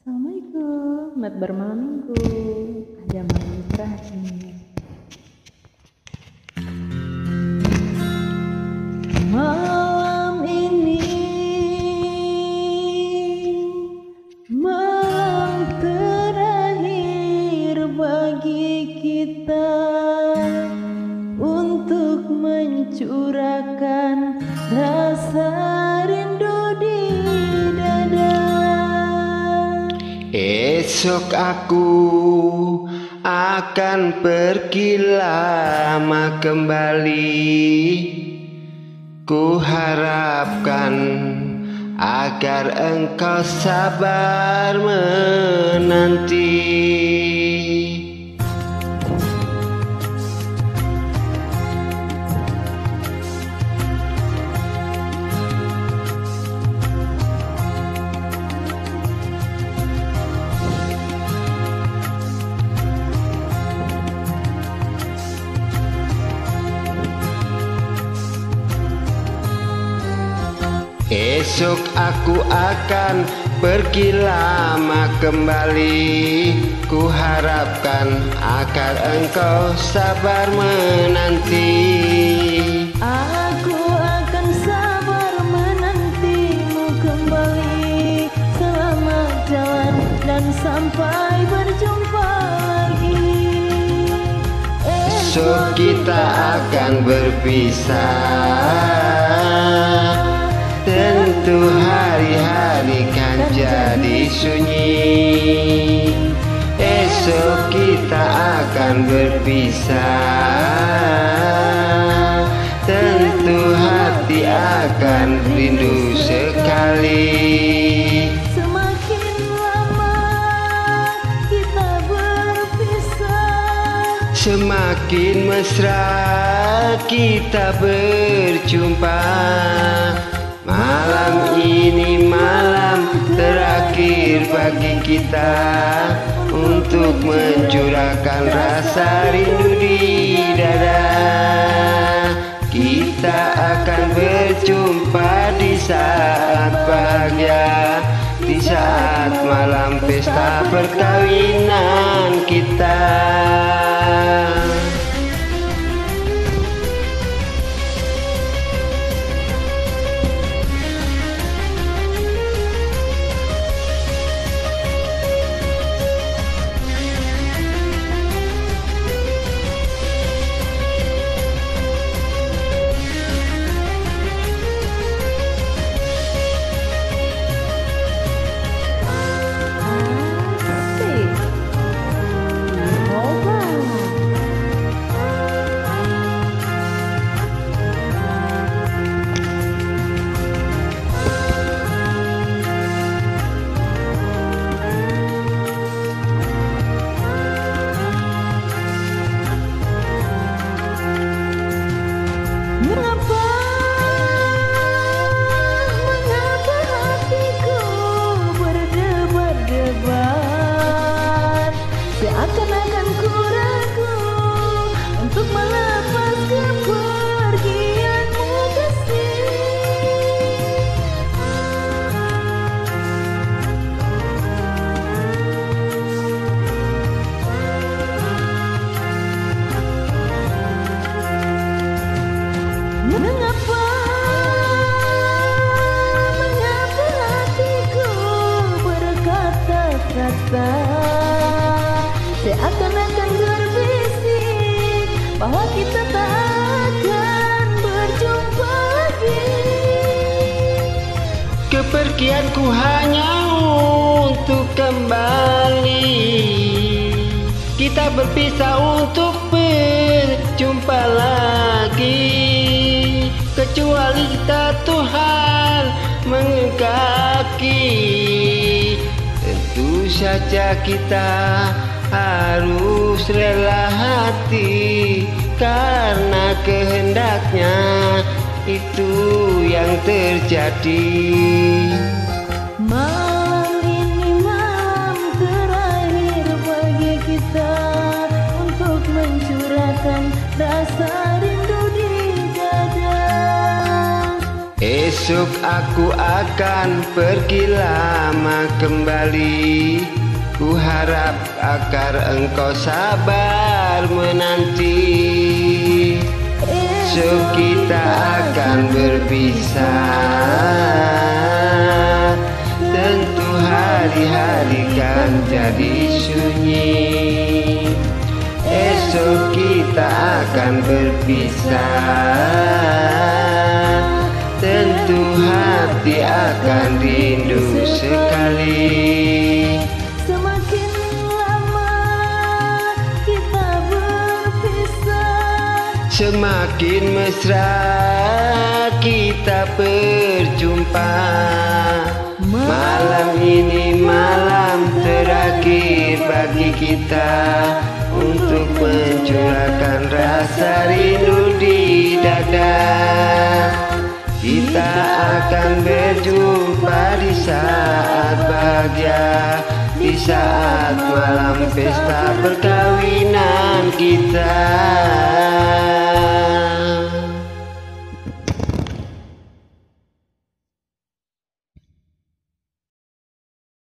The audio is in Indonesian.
Assalamualaikum, selamat bermalam minggu. Ada malam terakhir. Malam ini malam terakhir bagi kita untuk mencurahkan rasa Esok aku akan pergi lama kembali. Ku harapkan agar engkau sabar menanti Esok aku akan pergi lama kembali. Ku harapkan agar engkau sabar menanti. Aku akan sabar menantimu kembali. Selamat jalan dan sampai berjumpa lagi. Esok kita akan berpisah Tentu hari-hari kan jadi sunyi. Esok kita akan berpisah. Tentu hati akan rindu sekali. Semakin lama kita berpisah. Semakin mesra kita berjumpa Malam ini malam terakhir bagi kita Untuk mencurahkan rasa rindu di dada. Kita akan berjumpa di saat bahagia Di saat malam pesta perkawinan kita berkata-kata Seakan-akan berbisik Bahwa kita tak akan berjumpa lagi. Kepergianku hanya untuk kembali. Kita berpisah untuk berjumpa lagi. Kecuali kita Tuhan mengengkaki saja kita harus rela hati Karena kehendaknya itu yang terjadi. Malam Besok aku akan pergi lama kembali. Ku harap agar engkau sabar menanti. So kita akan berpisah. Tentu hari-hari kan jadi sunyi. Esok kita akan berpisah Tentu hati akan rindu sekali. Semakin lama kita berpisah. Semakin mesra kita berjumpa. Malam ini malam terakhir bagi kita Untuk mencurahkan rasa rindu di kita akan berjumpa di saat bahagia Di saat malam pesta perkawinan kita